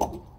you